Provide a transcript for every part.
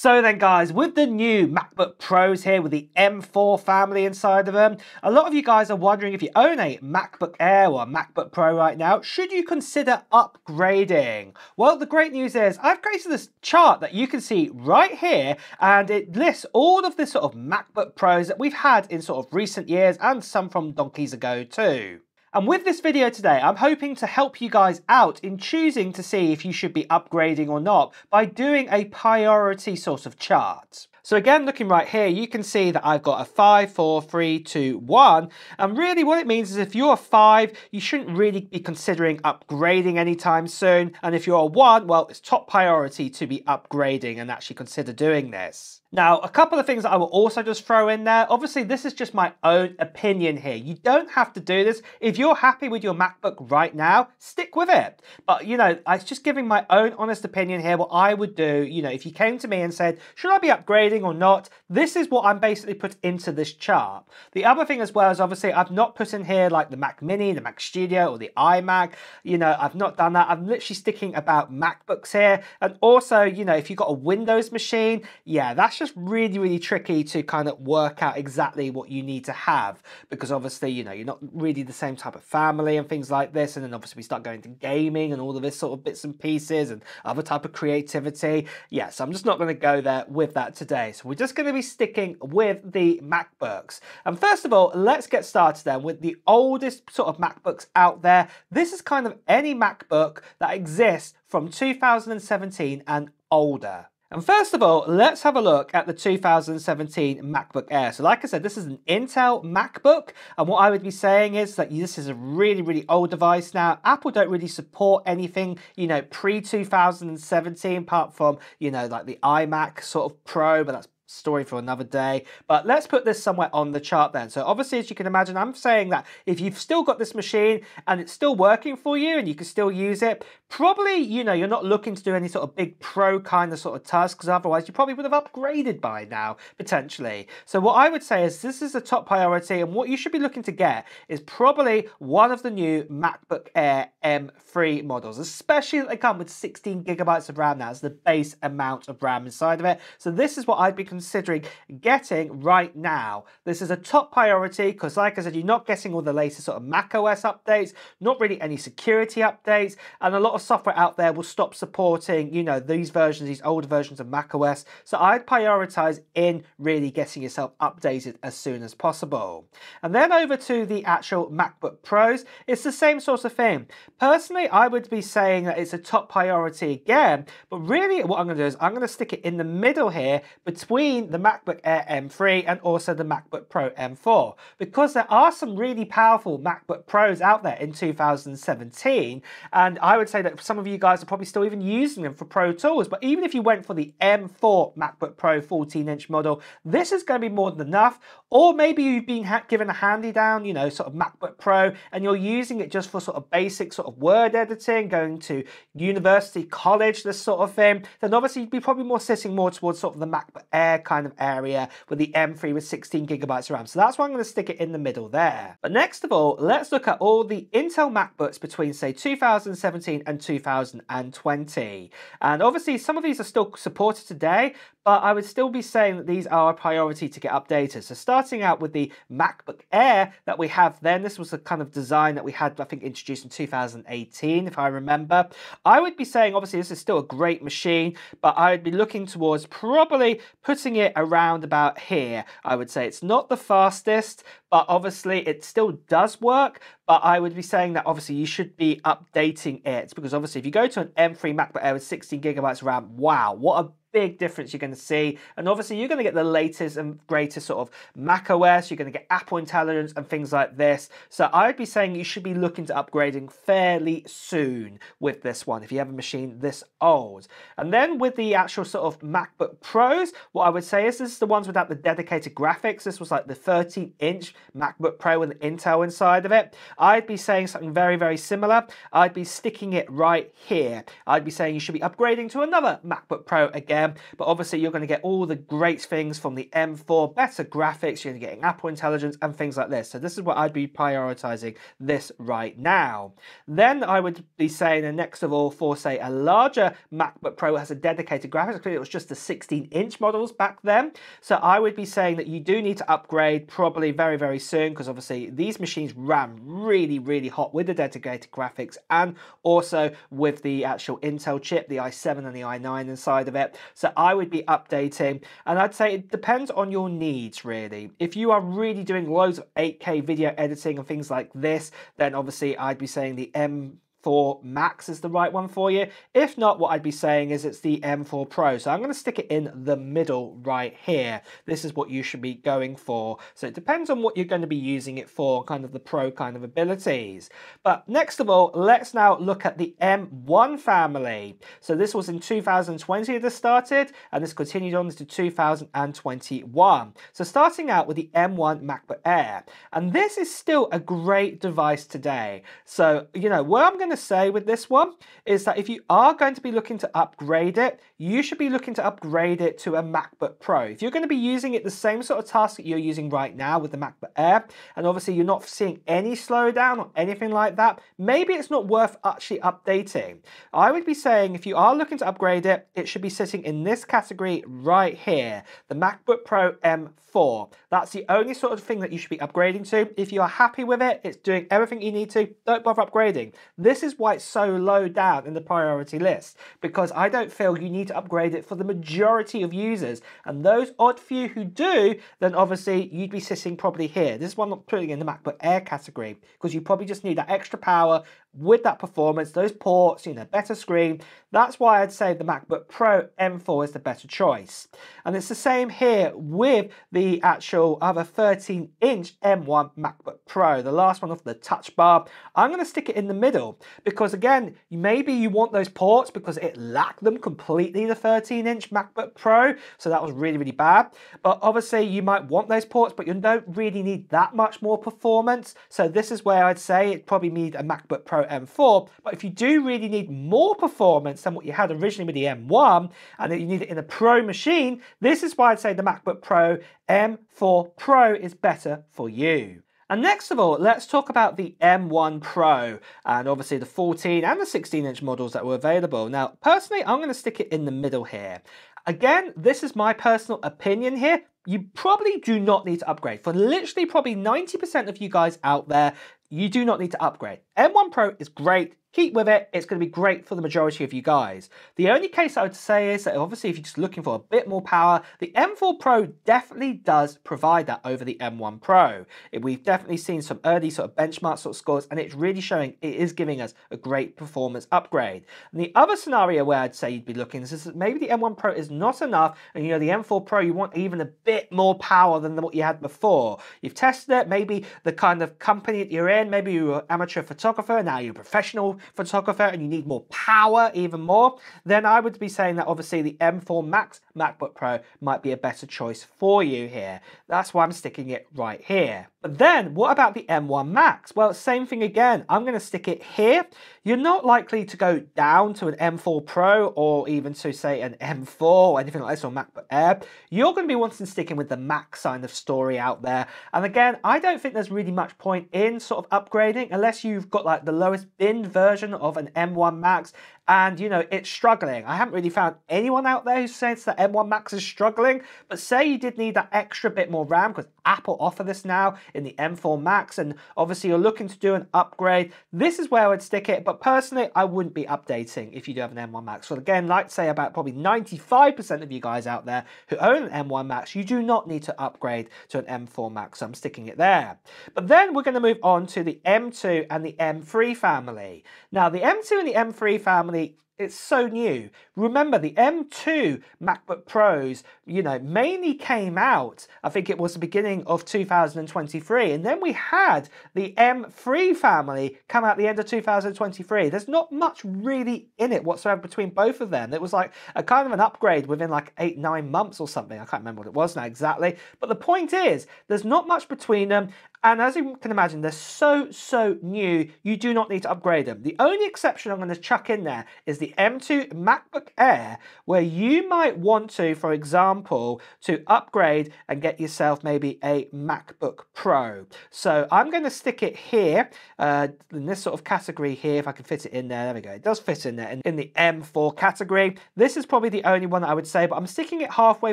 So then guys, with the new MacBook Pros here with the M4 family inside of them, a lot of you guys are wondering if you own a MacBook Air or a MacBook Pro right now, should you consider upgrading? Well, the great news is I've created this chart that you can see right here and it lists all of the sort of MacBook Pros that we've had in sort of recent years and some from donkeys ago too. And with this video today, I'm hoping to help you guys out in choosing to see if you should be upgrading or not by doing a priority sort of chart. So again, looking right here, you can see that I've got a 5, 4, 3, 2, 1. And really what it means is if you're a 5, you shouldn't really be considering upgrading anytime soon. And if you're a 1, well, it's top priority to be upgrading and actually consider doing this. Now, a couple of things that I will also just throw in there. Obviously, this is just my own opinion here. You don't have to do this. If you're happy with your MacBook right now, stick with it. But, you know, I'm just giving my own honest opinion here, what I would do, you know, if you came to me and said, should I be upgrading or not? This is what I'm basically put into this chart. The other thing as well is obviously I've not put in here like the Mac Mini, the Mac Studio, or the iMac. You know, I've not done that. I'm literally sticking about MacBooks here. And also, you know, if you've got a Windows machine, yeah, that's just really, really tricky to kind of work out exactly what you need to have because obviously, you know, you're not really the same type of family and things like this. And then obviously we start going to gaming and all of this sort of bits and pieces and other type of creativity. Yeah, so I'm just not going to go there with that today. So we're just going to be sticking with the MacBooks. And first of all, let's get started then with the oldest sort of MacBooks out there. This is kind of any MacBook that exists from 2017 and older. And first of all, let's have a look at the 2017 MacBook Air. So like I said, this is an Intel MacBook. And what I would be saying is that this is a really, really old device now. Apple don't really support anything, you know, pre-2017, apart from, you know, like the iMac sort of Pro, but that's story for another day. But let's put this somewhere on the chart then. So obviously, as you can imagine, I'm saying that if you've still got this machine and it's still working for you and you can still use it, probably, you know, you're not looking to do any sort of big pro kind of sort of task because otherwise you probably would have upgraded by now, potentially. So what I would say is this is a top priority and what you should be looking to get is probably one of the new MacBook Air M3 models, especially that they come with 16 gigabytes of RAM as the base amount of RAM inside of it. So this is what I'd be considering getting right now. This is a top priority because, like I said, you're not getting all the latest sort of Mac OS updates, not really any security updates, and a lot of software out there will stop supporting, you know, these versions, these older versions of Mac OS. So I'd prioritize in really getting yourself updated as soon as possible. And then over to the actual MacBook Pros, it's the same sort of thing. Personally, I would be saying that it's a top priority again, but really what I'm going to do is I'm going to stick it in the middle here between between the MacBook Air M3 and also the MacBook Pro M4 because there are some really powerful MacBook Pros out there in 2017 and I would say that some of you guys are probably still even using them for Pro Tools but even if you went for the M4 MacBook Pro 14 inch model this is going to be more than enough. Or maybe you've been given a handy down you know sort of MacBook Pro and you're using it just for sort of basic sort of word editing going to university college this sort of thing then obviously you'd be probably more sitting more towards sort of the MacBook Air kind of area with the M3 with 16 gigabytes of RAM. So that's why I'm going to stick it in the middle there. But next of all, let's look at all the Intel MacBooks between say 2017 and 2020. And obviously some of these are still supported today, but I would still be saying that these are a priority to get updated. So starting out with the MacBook Air that we have then, this was the kind of design that we had, I think, introduced in 2018, if I remember. I would be saying, obviously, this is still a great machine, but I would be looking towards probably putting it around about here. I would say it's not the fastest, but obviously it still does work. But I would be saying that obviously you should be updating it because obviously if you go to an M3 MacBook Air with 16 gigabytes RAM, wow, what a big difference you're going to see. And obviously, you're going to get the latest and greatest sort of Mac OS, you're going to get Apple Intelligence and things like this. So I'd be saying you should be looking to upgrading fairly soon with this one if you have a machine this old. And then with the actual sort of MacBook Pros, what I would say is this is the ones without the dedicated graphics. This was like the 13 inch MacBook Pro with the Intel inside of it. I'd be saying something very, very similar. I'd be sticking it right here. I'd be saying you should be upgrading to another MacBook Pro again But obviously you're going to get all the great things from the M4, better graphics, you're getting Apple Intelligence and things like this. So this is what I'd be prioritizing this right now. Then I would be saying, and next of all, for say a larger MacBook Pro has a dedicated graphics, it was just the 16 inch models back then. So I would be saying that you do need to upgrade probably very, very soon because obviously these machines ran really, really hot with the dedicated graphics and also with the actual Intel chip, the i7 and the i9 inside of it. So I would be updating and I'd say it depends on your needs really. If you are really doing loads of 8K video editing and things like this, then obviously I'd be saying the M M4 Max is the right one for you. If not, what I'd be saying is it's the M4 Pro. So I'm going to stick it in the middle right here. This is what you should be going for. So it depends on what you're going to be using it for, kind of the Pro kind of abilities. But next of all, let's now look at the M1 family. So this was in 2020 this started, and this continued on to 2021. So starting out with the M1 MacBook Air. And this is still a great device today. So, you know, what I'm going to say with this one is that if you are going to be looking to upgrade it, you should be looking to upgrade it to a MacBook Pro. If you're going to be using it the same sort of task that you're using right now with the MacBook Air, and obviously you're not seeing any slowdown or anything like that, maybe it's not worth actually updating. I would be saying if you are looking to upgrade it, it should be sitting in this category right here, the MacBook Pro M4. That's the only sort of thing that you should be upgrading to. If you are happy with it, it's doing everything you need to, don't bother upgrading. This is why it's so low down in the priority list, because I don't feel you need to upgrade it for the majority of users. And those odd few who do, then obviously you'd be sitting probably here. This is one I'm putting in the MacBook Air category, because you probably just need that extra power with that performance, those ports, you know, better screen. That's why I'd say the MacBook Pro M4 is the better choice. And it's the same here with the actual other 13 inch M1 MacBook Pro, the last one off the touch bar. I'm going to stick it in the middle because again, maybe you want those ports because it lacked them completely, the 13 inch MacBook Pro. So that was really, really bad. But obviously you might want those ports, but you don't really need that much more performance. So this is where I'd say it probably need a MacBook Pro M4. But if you do really need more performance than what you had originally with the M1, and that you need it in a Pro machine, this is why I'd say the MacBook Pro M4 Pro is better for you. And next of all, let's talk about the M1 Pro and obviously the 14 and the 16 inch models that were available. Now, personally, I'm going to stick it in the middle here. Again, this is my personal opinion here. You probably do not need to upgrade. For literally probably 90% of you guys out there, you do not need to upgrade. M1 Pro is great. Keep with it. It's going to be great for the majority of you guys. The only case I would say is that obviously if you're just looking for a bit more power, the M4 Pro definitely does provide that over the M1 Pro. We've definitely seen some early sort of benchmark sort of scores and it's really showing it is giving us a great performance upgrade. And the other scenario where I'd say you'd be looking is that maybe the M1 Pro is not enough and you know the M4 Pro you want even a bit more power than what you had before. You've tested it, maybe the kind of company that you're in, maybe you're an amateur photographer, now you're a professional photographer and you need more power even more, then I would be saying that obviously the M4 Max MacBook Pro might be a better choice for you here. That's why I'm sticking it right here. But then, what about the M1 Max? Well, same thing again. I'm going to stick it here. You're not likely to go down to an M4 Pro or even to, say, an M4 or anything like this or MacBook Air. You're going to be wanting to stick in with the Max kind of story out there. And again, I don't think there's really much point in sort of upgrading unless you've got like the lowest bin version of an M1 Max and you know it's struggling. I haven't really found anyone out there who says that M1 Max is struggling, but say you did need that extra bit more RAM because Apple offer this now in the M4 Max, and obviously you're looking to do an upgrade. This is where I would stick it, but personally, I wouldn't be updating if you do have an M1 Max. So again, like say about probably 95% of you guys out there who own an M1 Max, you do not need to upgrade to an M4 Max. So I'm sticking it there. But then we're going to move on to the M2 and the M3 family. Now the M2 and the M3 family it's so new. Remember, the M2 MacBook Pros, you know, mainly came out, I think it was the beginning of 2023. And then we had the M3 family come out the end of 2023. There's not much really in it whatsoever between both of them. It was like a kind of an upgrade within like eight, nine months or something. I can't remember what it was now exactly. But the point is, there's not much between them. And as you can imagine, they're so, so new, you do not need to upgrade them. The only exception I'm going to chuck in there is the the M2 MacBook Air where you might want to, for example, to upgrade and get yourself maybe a MacBook Pro. So I'm going to stick it here uh, in this sort of category here, if I can fit it in there. There we go. It does fit in there in, in the M4 category. This is probably the only one that I would say, but I'm sticking it halfway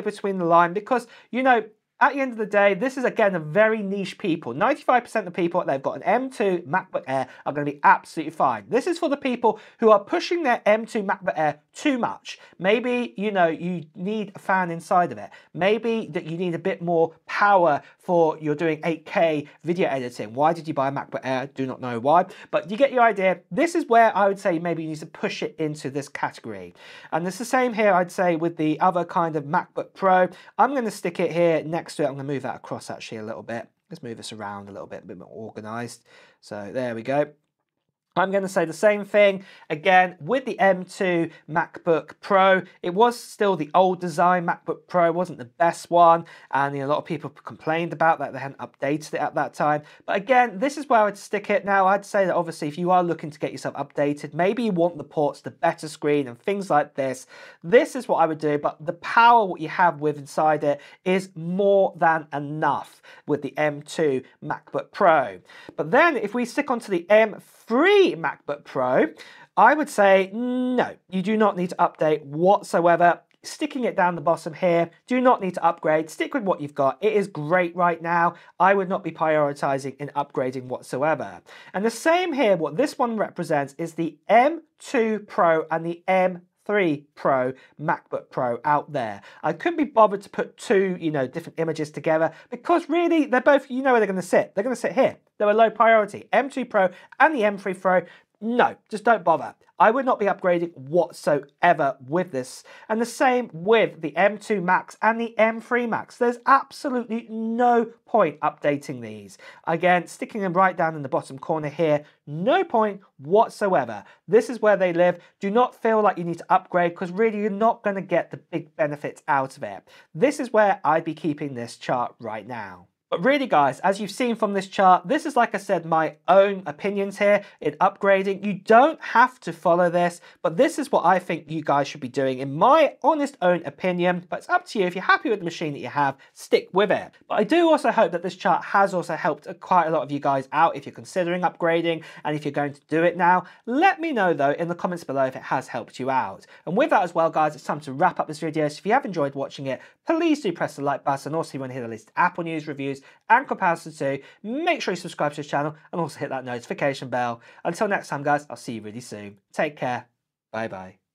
between the line because, you know, at the end of the day, this is again a very niche people. 95% of people they've got an M2 MacBook Air are going to be absolutely fine. This is for the people who are pushing their M2 MacBook Air too much. Maybe, you know, you need a fan inside of it. Maybe that you need a bit more power for you're doing 8K video editing. Why did you buy a MacBook Air? Do not know why, but you get your idea. This is where I would say maybe you need to push it into this category. And it's the same here, I'd say, with the other kind of MacBook Pro. I'm going to stick it here next next to it, I'm going to move that across actually a little bit. Let's move this around a little bit, a bit more organized. So there we go. I'm going to say the same thing again with the M2 MacBook Pro. It was still the old design MacBook Pro, wasn't the best one, and you know, a lot of people complained about that they hadn't updated it at that time. But again, this is where I'd stick it. Now, I'd say that obviously, if you are looking to get yourself updated, maybe you want the ports, the better screen, and things like this. This is what I would do, but the power what you have with inside it is more than enough with the M2 MacBook Pro. But then, if we stick onto the M3 free MacBook Pro, I would say no, you do not need to update whatsoever. Sticking it down the bottom here, do not need to upgrade. Stick with what you've got. It is great right now. I would not be prioritizing in upgrading whatsoever. And the same here, what this one represents is the M2 Pro and the M 3 Pro MacBook Pro out there. I couldn't be bothered to put two, you know, different images together because really they're both, you know where they're going to sit. They're going to sit here. They're a low priority. M2 Pro and the M3 Pro no, just don't bother. I would not be upgrading whatsoever with this. And the same with the M2 Max and the M3 Max. There's absolutely no point updating these. Again, sticking them right down in the bottom corner here, no point whatsoever. This is where they live. Do not feel like you need to upgrade because really you're not going to get the big benefits out of it. This is where I'd be keeping this chart right now. But really guys, as you've seen from this chart, this is like I said, my own opinions here in upgrading. You don't have to follow this, but this is what I think you guys should be doing in my honest own opinion. But it's up to you. If you're happy with the machine that you have, stick with it. But I do also hope that this chart has also helped quite a lot of you guys out if you're considering upgrading and if you're going to do it now. Let me know though in the comments below if it has helped you out. And with that as well guys, it's time to wrap up this video. So if you have enjoyed watching it, please do press the like button. Also, you want to hear the latest Apple news reviews reviews and too. Make sure you subscribe to this channel and also hit that notification bell. Until next time, guys, I'll see you really soon. Take care. Bye bye.